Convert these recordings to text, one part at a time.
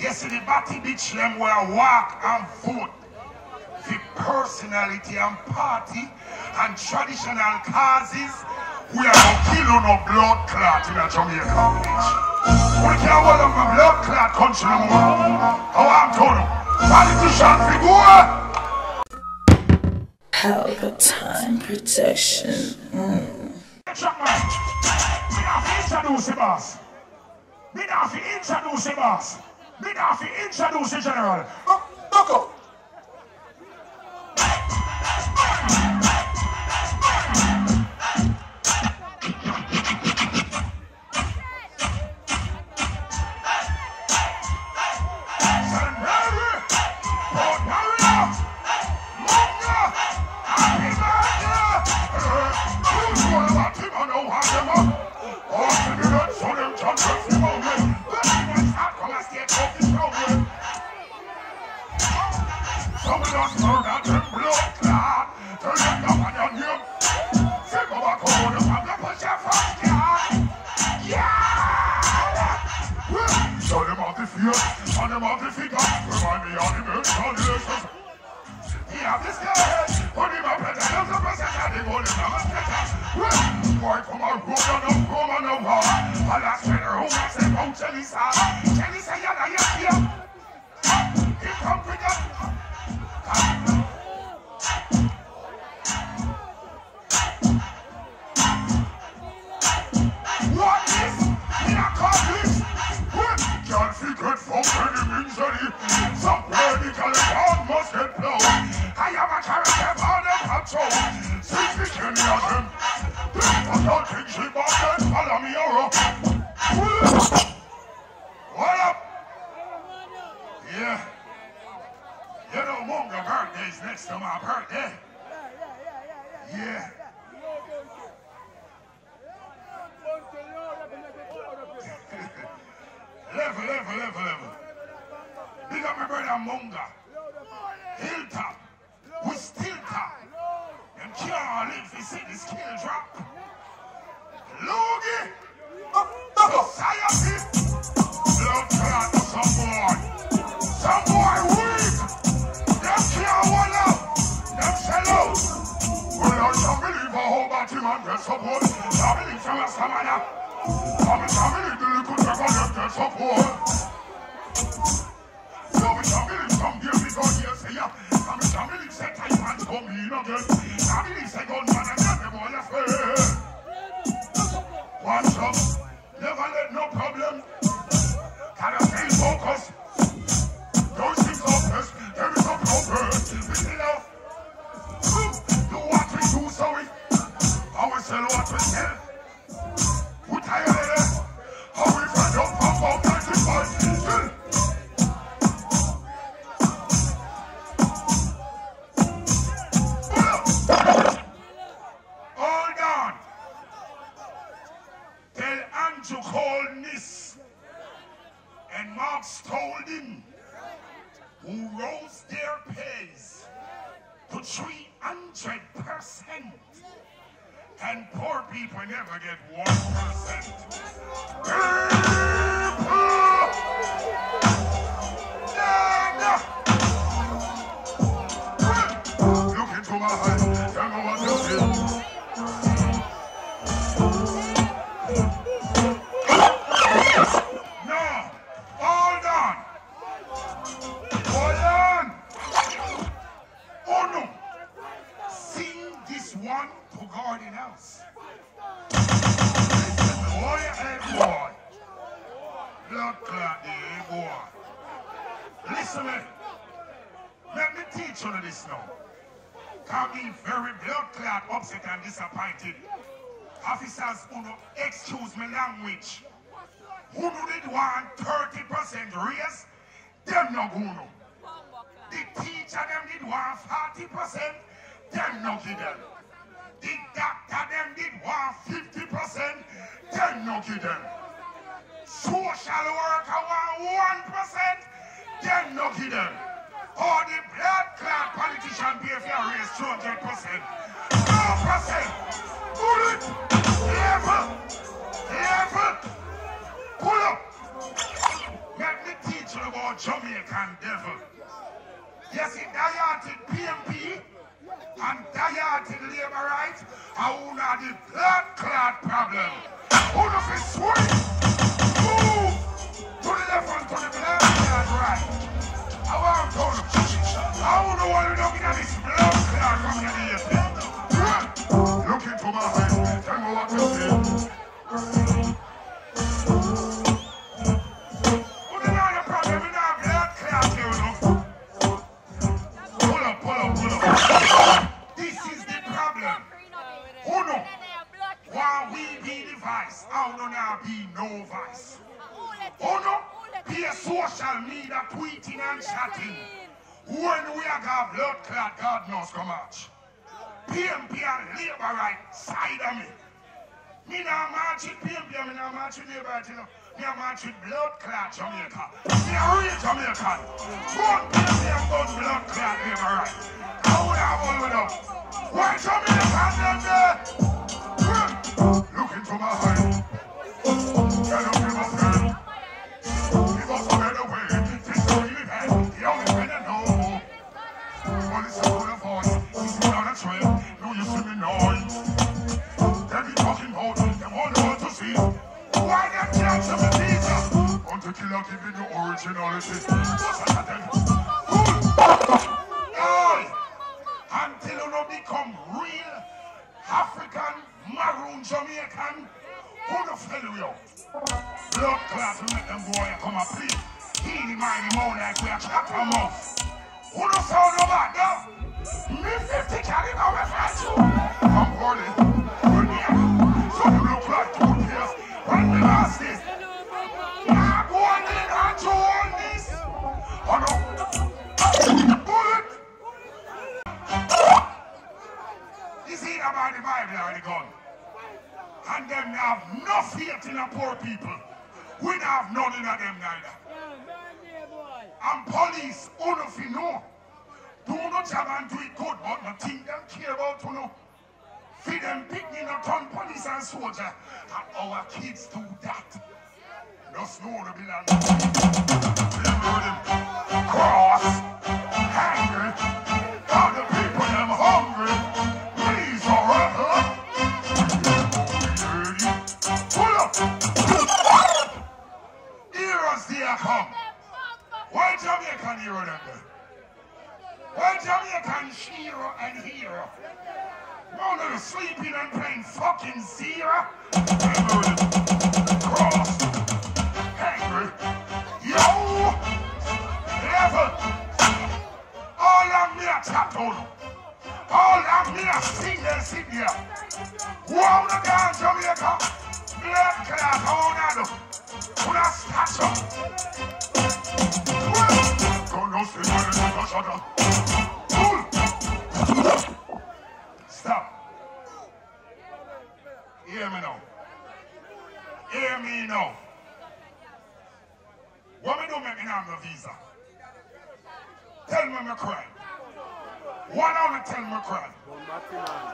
Yes, the batty bitch them where walk and vote. The personality and party and traditional causes. We are not killing no blood clot in a Jamaica. We can't hold up a blood clot country no more. How I'm told you. Politician figure. Palpatine protection. Mm. Me not fi introduce the boss. Me not fi introduce the boss. Me not fi introduce the general. Look, look up. So What is the accomplice? Can't figure from any means Level, level, level, level. Big up my brother Munga. Hilltop. We still top. Them can't live to see the skill drop. Loogie. Society. Blood clot some boy. Some boy weak. Them can't hold up. Them sell out. I don't believe a whole body man get support. I believe some some of tell what we tell. Rose their pays to 300%. And poor people never get 1%. gonna excuse me language. Who do they want 30% raise? Them no gonna. The teacher them did want 40%, them no give them. The doctor them did want 50%, them no give them. Social worker want 1%, them no give them. Or the blood clot politician pay for raise 200%. 4%. Social media tweeting and chatting. When we are got blood clot, God knows come out. PNP and labor right side of me. Me now march with PNP, me now march with labor right, you know. Me a march with blood clot Jamaica. Me a real Jamaican. One PNP and gun blood clot labor right. How would I hold it up? Why Jamaican them? Look into my eyes. Maroon Jamaican, who the fell you? Blood will make them boy come and play. Healy mighty moan like we are chopper mouth. Who the sound of that now? Me 50 caliber with at you. I'm holding. Last is. Oh see about the Bible or the gun? And them have no faith in the poor people. We don't have none in them neither. And police, all of you know, do not job and do it good, but nothing them care about you know. Feed them picking a ton police and soldier. And our kids do that. Just know the Hear me now. Hear me now. What me do make me have no visa? Tell me me cry. One of me tell me cry. One batty man.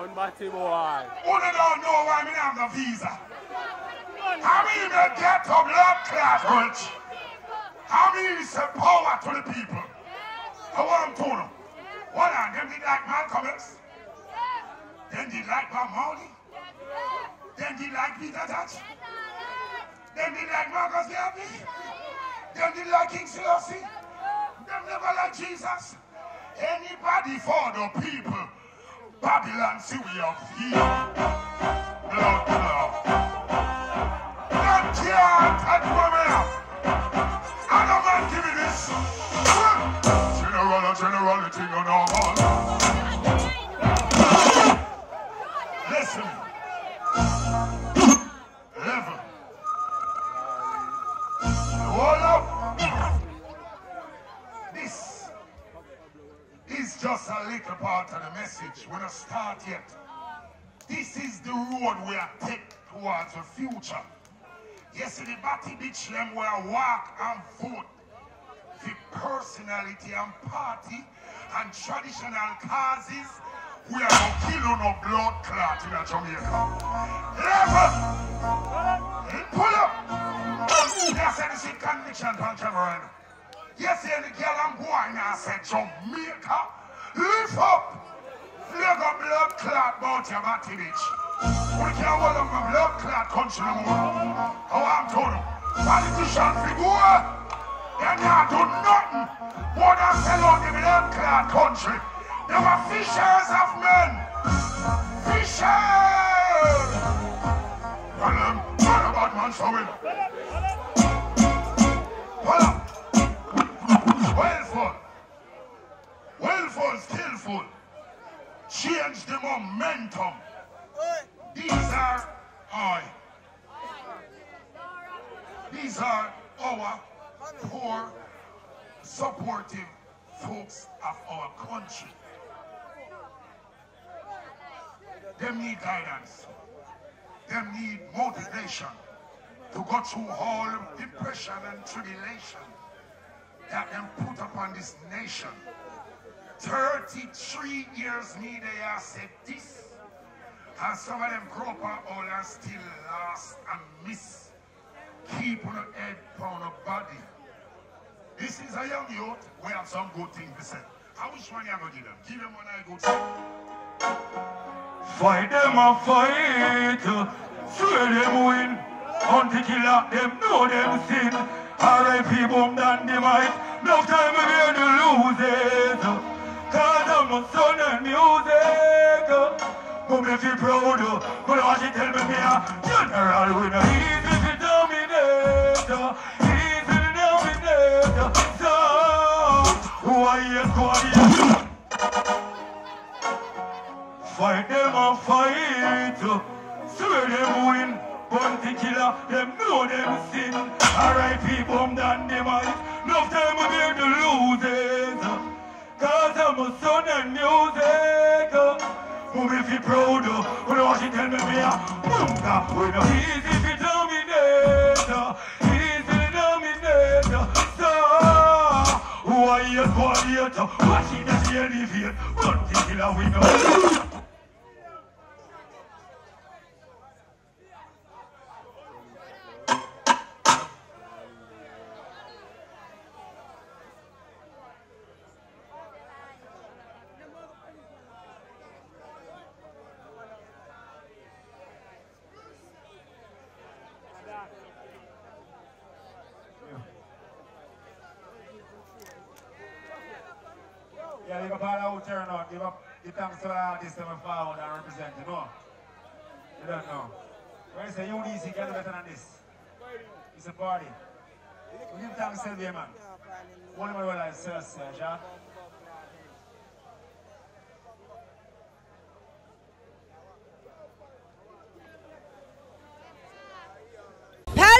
One batty boy. Who don't know why me have no visa? How me even get to blood clot rich? How me say power to the people? I want them to know. One of them did like Malcolm X. Then did like Bob Marley. Then did like Peter Tosh. Then did like Marcus Garvey. Then did like King Selassie. Them never like Jesus. Anybody for the people. Babylon see we up here. Blood clot. Them can't touch women We're not start yet. This is the road we are take towards the future. Yesterday, Batty Beach, them were walk and vote for personality and party and traditional causes. We are no kill no blood clot in Jamaica. Level! Pull up! Yes, and in conviction, Pan Cameron. Yes, and the girl and boy now said Jamaica. Lift up. Flag of blood clot about your body, bitch. We can't hold up a blood clot country no more. How I'm told you. Politician figure. They not do nothing more than sell out the blood clot country. They were fishers of men. Fishers. Well, um, what about man showing? Hold up. Well full, skillful. Change the momentum. These are I. These are our poor, supportive folks of our country. They need guidance. They need motivation to go through all depression and tribulation that them put upon this nation. 33 years me they said this. And some of them grow up and all and still lost and miss. Keep on the head, pound the body. This is a young youth. We have some good things to say. How which one you gonna give them? Give them one I good thing. Fight them a fight, swear them win. Until killer them know them sin. R.I.P. boom dynamite. No time we hear the losers. Cause I'm a son and music. But me feel proud. But what you tell me me a general winner. Easy to dominate. Easy to dominate. So, who are you? Who? Fight them and fight. Swear them win. Bounty killer, them know them sin. R.I.P. bomb down them eyes. No time we bear the losers. Cause I'm a son and music. Move if you proud. When I watch it tell me me a bunga. Easy to dominate. Easy to dominate. So, who are you? Watching the elevate. Bounty killer we know. Yeah, you all out turn out. Give up give thanks to the artists that were forward and represent, you know. You don't know. When you say UDC can do better than this. It's a party. We give thanks to the man. One of my brothers, Sir Serge.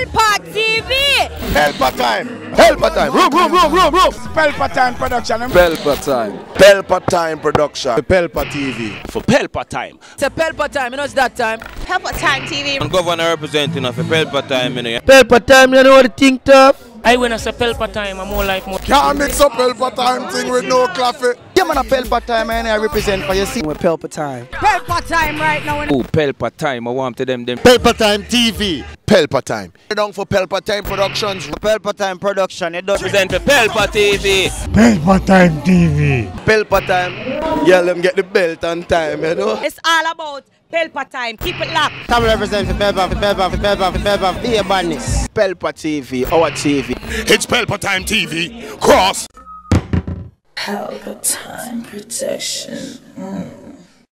Pelpa TV! Pelpa time. Pelpa time. Room, room, room, room, room. Pelpa time production. Pelpa time. Pelpa time production. Pelpa TV. For Pelpa time. It's a Pelpa time, you know it's that time. Pelpa Time TV. And governor representing of Pelpa time, you know. Pelpa time, you know what the thing tough? I when I say Pelpa time, I'm more like more. Can't mix up Pelpa time thing with no coffee. Yeah, man, a Pelpa time, man, I represent for you see. With Pelpa time. Pelpa time right now. Oh, Pelpa time. I want to them them. Pelpa time TV. Pelpa time. Down for Pelpa time productions. Pelpa time production, it does. Represent for Pelpa TV. Pelpa time TV. Pelpa time. Yeah, let them get the belt on time, you know. It's all about Pelpa Time. Keep it locked. Come represent for Pelpa, for Pelpa, for Pelpa, for Pelpa, be a badness. Pelpa TV, our TV. It's Pelpa time TV. Cross. Palpatine protection. Mm.